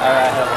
All right.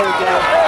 There we go.